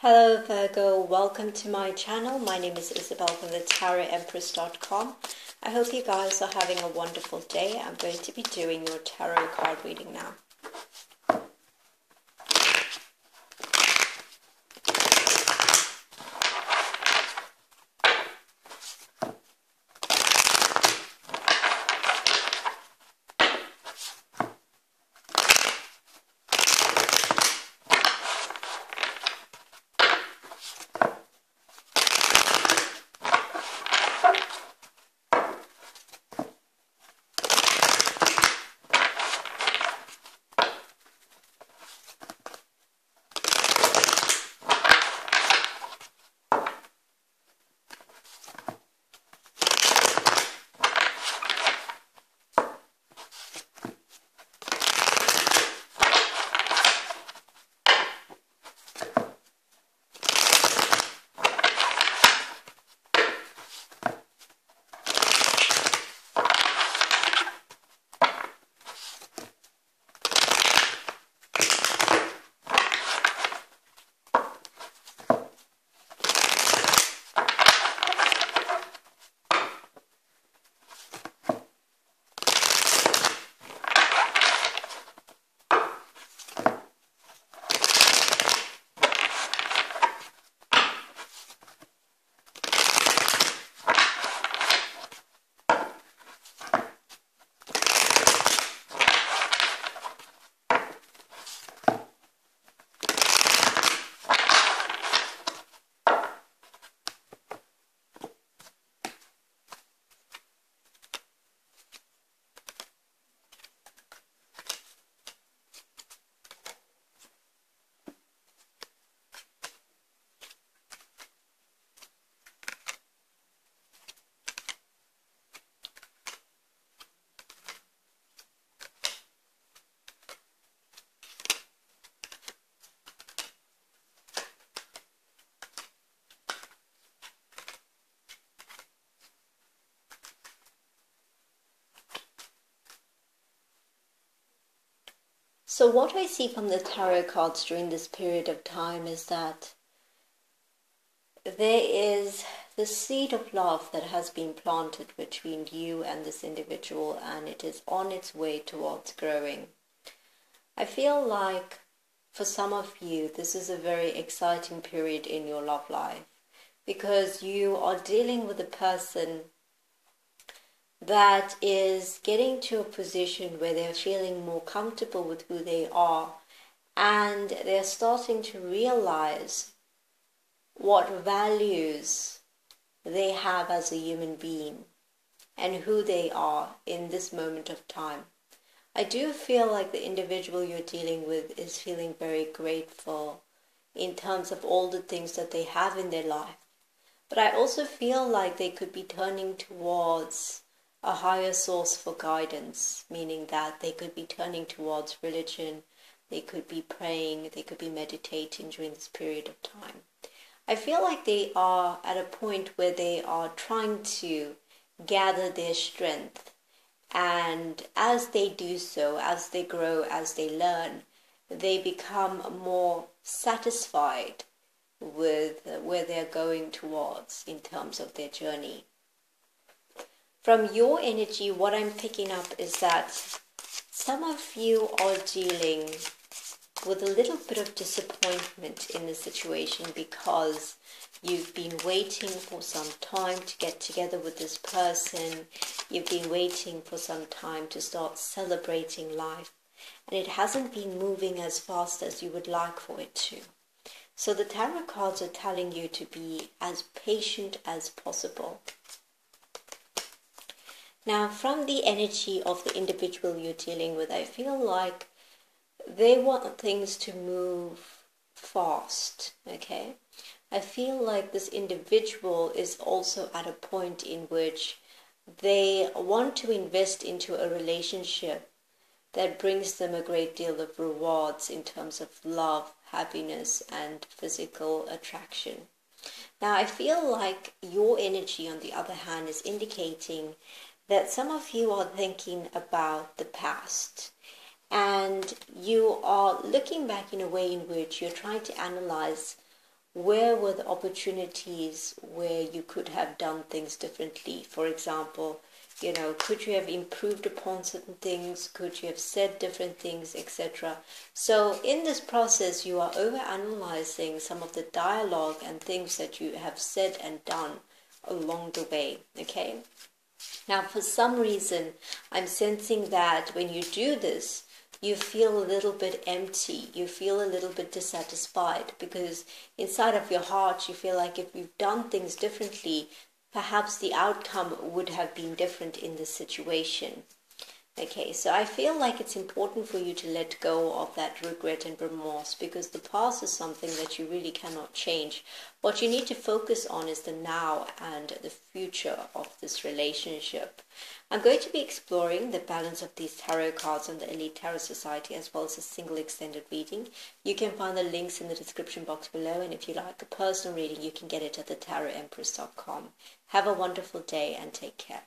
Hello Virgo, welcome to my channel. My name is Isabel from the TarotEmpress.com. I hope you guys are having a wonderful day. I'm going to be doing your tarot card reading now. So, what I see from the tarot cards during this period of time is that there is the seed of love that has been planted between you and this individual, and it is on its way towards growing. I feel like for some of you, this is a very exciting period in your love life because you are dealing with a person that is getting to a position where they're feeling more comfortable with who they are and they're starting to realize what values they have as a human being and who they are in this moment of time. I do feel like the individual you're dealing with is feeling very grateful in terms of all the things that they have in their life. But I also feel like they could be turning towards a higher source for guidance, meaning that they could be turning towards religion, they could be praying, they could be meditating during this period of time. I feel like they are at a point where they are trying to gather their strength. And as they do so, as they grow, as they learn, they become more satisfied with where they're going towards in terms of their journey from your energy, what I'm picking up is that some of you are dealing with a little bit of disappointment in the situation because you've been waiting for some time to get together with this person, you've been waiting for some time to start celebrating life, and it hasn't been moving as fast as you would like for it to. So the tarot cards are telling you to be as patient as possible. Now, from the energy of the individual you're dealing with, I feel like they want things to move fast, okay? I feel like this individual is also at a point in which they want to invest into a relationship that brings them a great deal of rewards in terms of love, happiness, and physical attraction. Now, I feel like your energy, on the other hand, is indicating that some of you are thinking about the past and you are looking back in a way in which you're trying to analyze where were the opportunities where you could have done things differently? For example, you know, could you have improved upon certain things? Could you have said different things, etc.? So, in this process, you are over analyzing some of the dialogue and things that you have said and done along the way, okay? Now, for some reason, I'm sensing that when you do this, you feel a little bit empty, you feel a little bit dissatisfied because inside of your heart, you feel like if you've done things differently, perhaps the outcome would have been different in this situation. Okay, so I feel like it's important for you to let go of that regret and remorse because the past is something that you really cannot change. What you need to focus on is the now and the future of this relationship. I'm going to be exploring the balance of these tarot cards on the Elite Tarot Society as well as a single extended reading. You can find the links in the description box below, and if you like a personal reading, you can get it at the tarotempress.com. Have a wonderful day and take care.